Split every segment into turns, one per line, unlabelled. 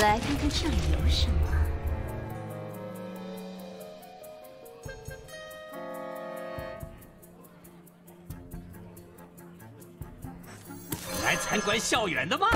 来
看看这里有什么。
来参观校园的吗？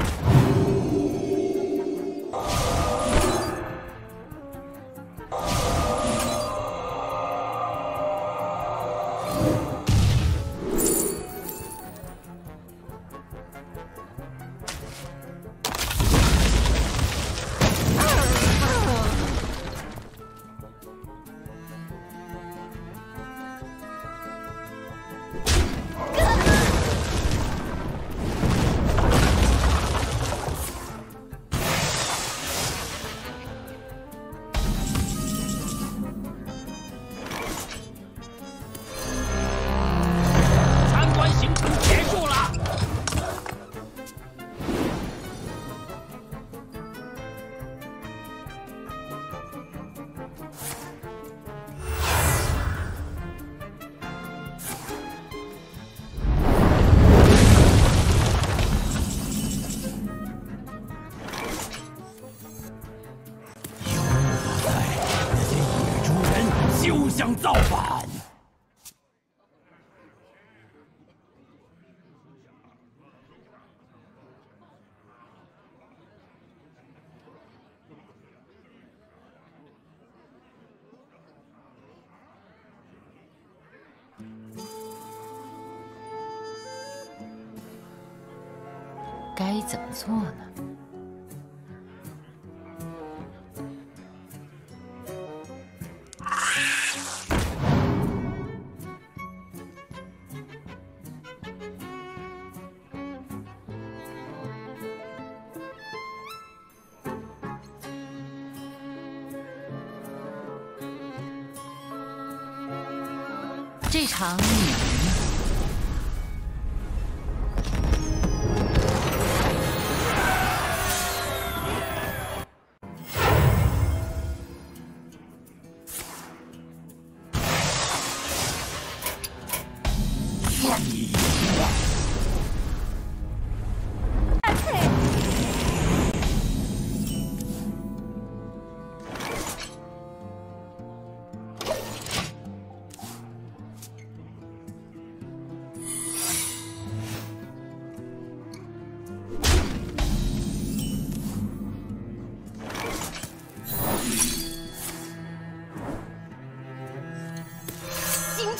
做呢？这场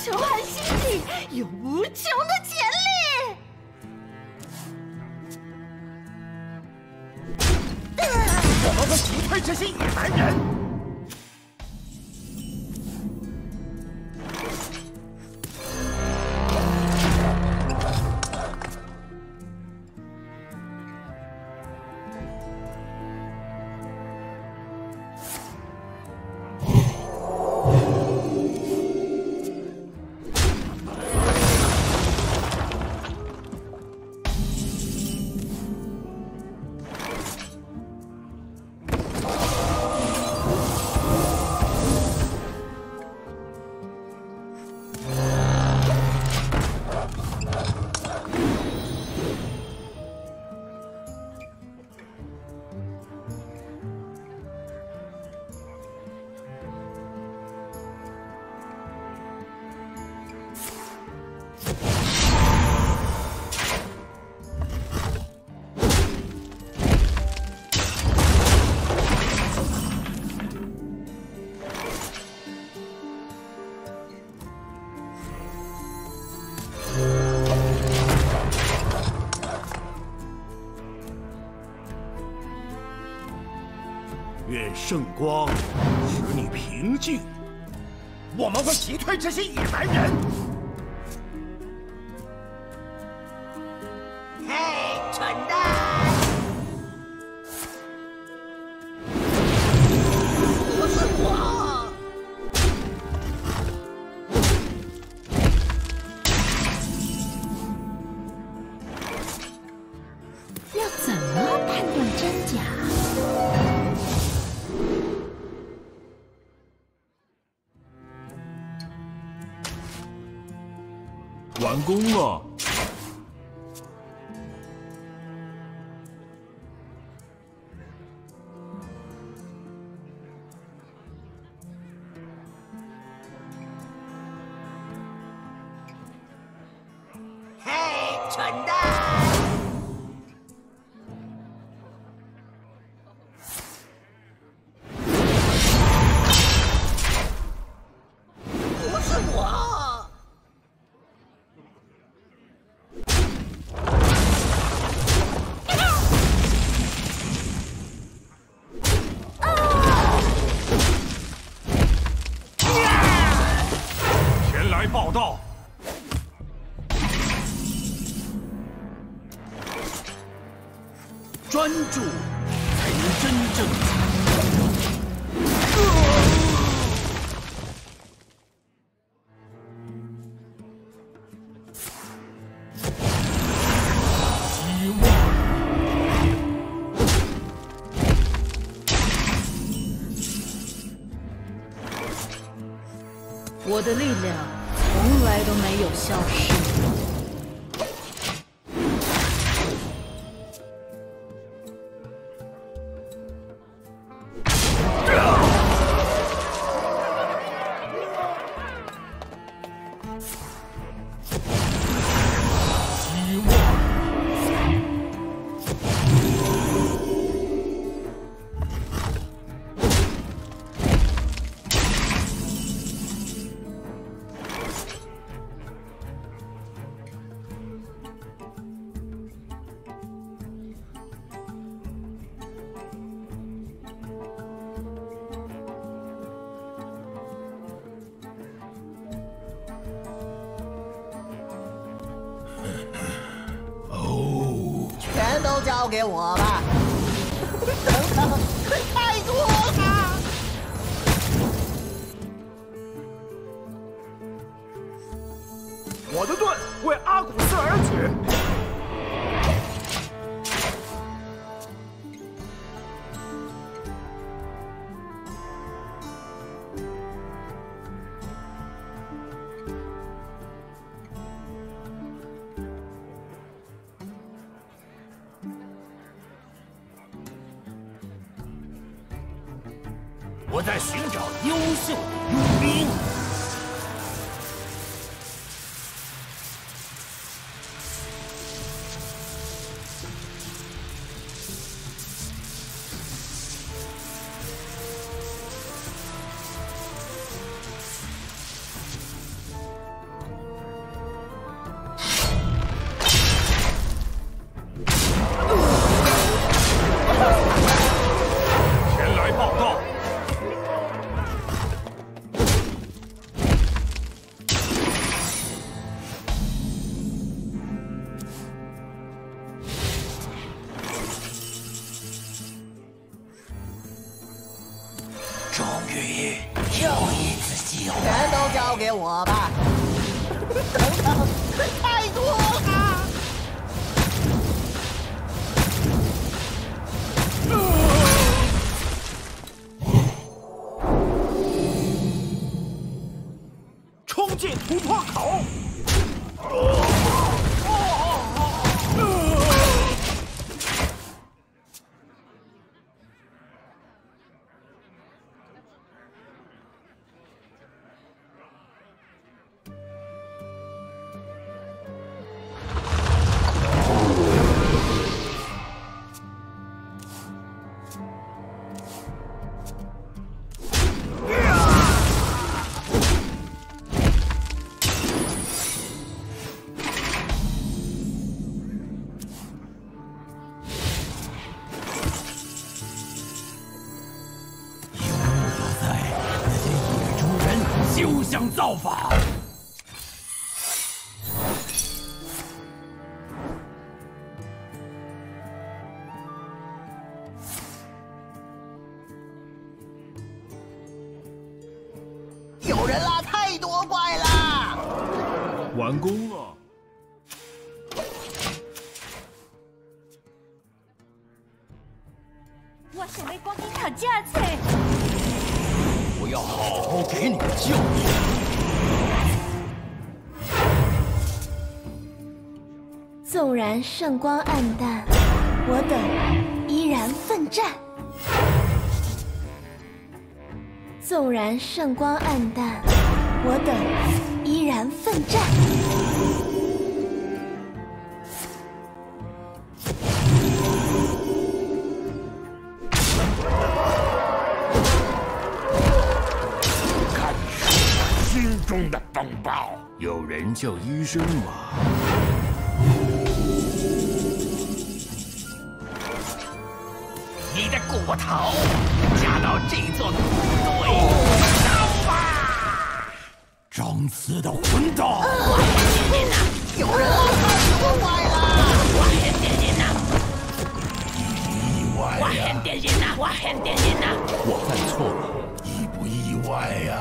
你赢了。
星体有无穷的潜力。
怎么会击退这些野蛮人。
愿圣光使你平静。
我们会击退这些野蛮人。
嘿，蠢蛋！不是我。
要怎么判断
真假？
完工了。
嘿，蠢蛋！
专注才能真正参与。
希望。
我的力量从来都没有消失
过。交给我吧。等等，太多了。
我的盾为阿古斯而举。
是我的
完工了。
我想要赶紧读这册。
我要好好给你个教训。
纵然圣光暗淡，我等依然奋战。纵然圣光暗淡，我等依然奋战。
看心中的风暴，有人叫医生吗？
你的骨头加到这座骨堆！
张慈的混蛋！
有人来了！坏了！
我很点心呐！意外呀！我很点心呐！我很点心呐！
我犯错了，
意不意外呀？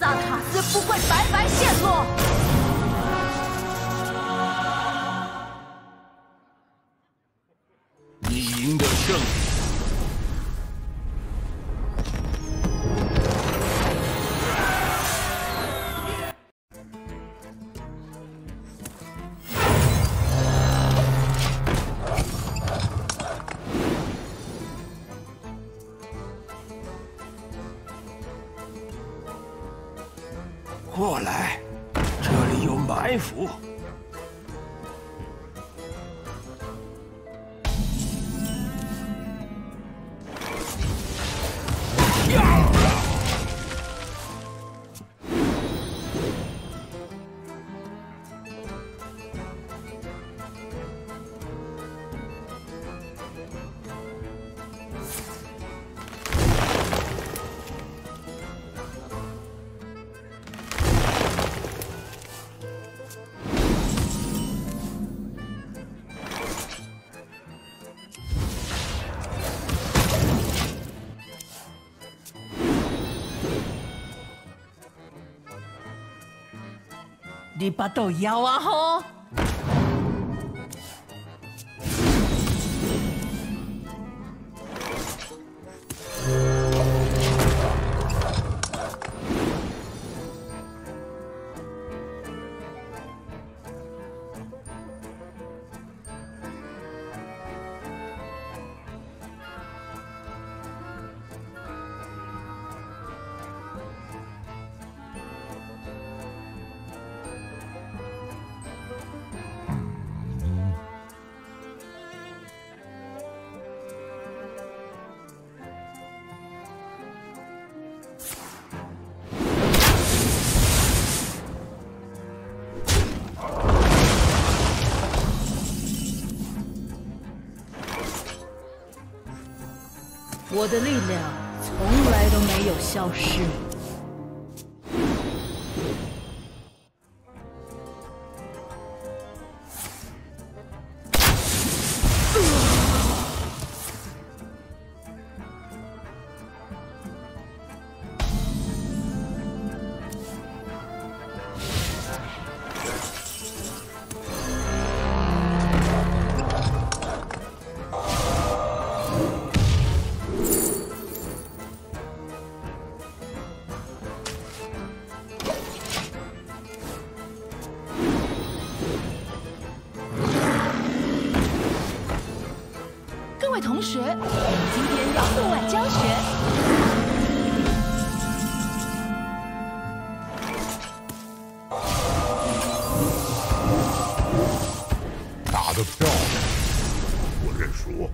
萨卡斯不会白白陷落。
过来，这里有埋伏。
你把豆摇啊吼！
我的力量从来都没有消失。
位同学，今天要户外教学。
打得漂亮，我认输。